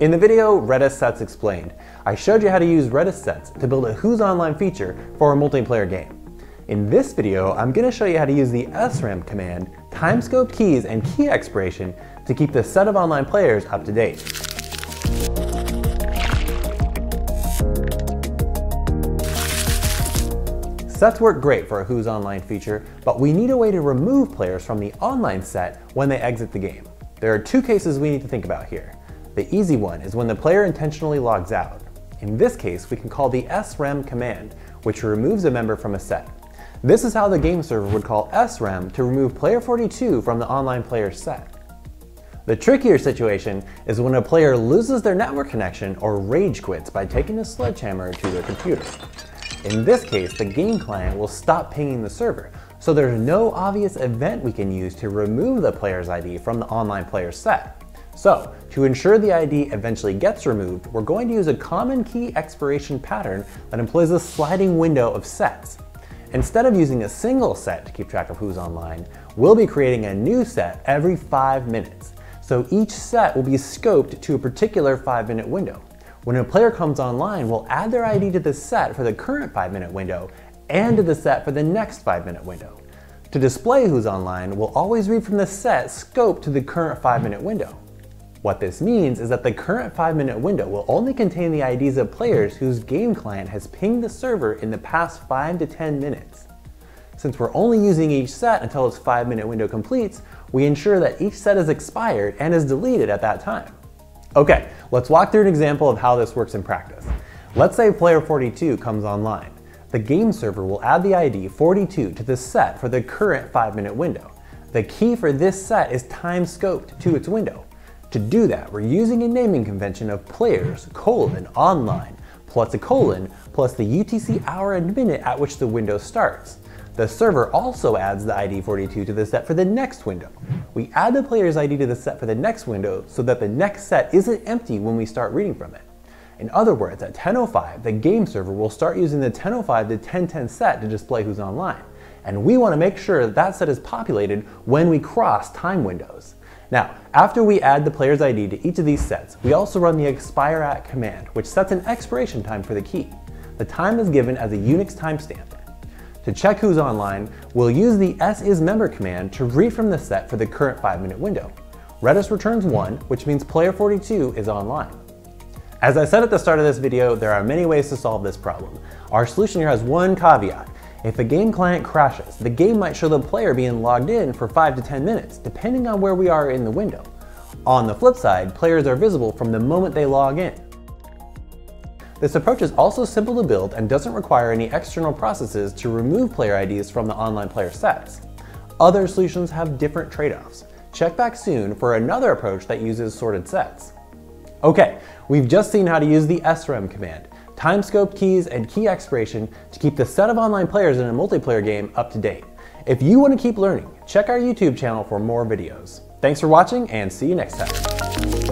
In the video Redis Sets Explained, I showed you how to use Redis Sets to build a Who's Online feature for a multiplayer game. In this video, I'm going to show you how to use the SREM command, timescope keys, and key expiration to keep the set of online players up to date. Sets work great for a Who's Online feature, but we need a way to remove players from the online set when they exit the game. There are two cases we need to think about here. The easy one is when the player intentionally logs out. In this case, we can call the srem command, which removes a member from a set. This is how the game server would call srem to remove player 42 from the online player set. The trickier situation is when a player loses their network connection or rage quits by taking a sledgehammer to their computer. In this case, the game client will stop pinging the server, so there's no obvious event we can use to remove the player's ID from the online player set. So, to ensure the ID eventually gets removed, we're going to use a common key expiration pattern that employs a sliding window of sets. Instead of using a single set to keep track of who's online, we'll be creating a new set every five minutes. So each set will be scoped to a particular five minute window. When a player comes online, we'll add their ID to the set for the current five minute window and to the set for the next five minute window. To display who's online, we'll always read from the set scoped to the current five minute window. What this means is that the current 5 minute window will only contain the IDs of players whose game client has pinged the server in the past 5 to 10 minutes. Since we're only using each set until its 5 minute window completes, we ensure that each set is expired and is deleted at that time. Okay, let's walk through an example of how this works in practice. Let's say player 42 comes online. The game server will add the ID 42 to the set for the current 5 minute window. The key for this set is time scoped to its window. To do that, we're using a naming convention of players colon online plus a colon plus the UTC hour and minute at which the window starts. The server also adds the ID 42 to the set for the next window. We add the player's ID to the set for the next window so that the next set isn't empty when we start reading from it. In other words, at 10.05, the game server will start using the 10.05 to 10.10 set to display who's online. And we want to make sure that that set is populated when we cross time windows. Now, after we add the player's ID to each of these sets, we also run the EXPIREAT command, which sets an expiration time for the key. The time is given as a Unix timestamp. To check who's online, we'll use the sismember command to read from the set for the current 5 minute window. Redis returns 1, which means player 42 is online. As I said at the start of this video, there are many ways to solve this problem. Our solution here has one caveat. If a game client crashes, the game might show the player being logged in for 5 to 10 minutes, depending on where we are in the window. On the flip side, players are visible from the moment they log in. This approach is also simple to build and doesn't require any external processes to remove player IDs from the online player sets. Other solutions have different trade-offs. Check back soon for another approach that uses sorted sets. Okay, we've just seen how to use the srem command timescope keys, and key expiration to keep the set of online players in a multiplayer game up to date. If you want to keep learning, check our YouTube channel for more videos. Thanks for watching and see you next time.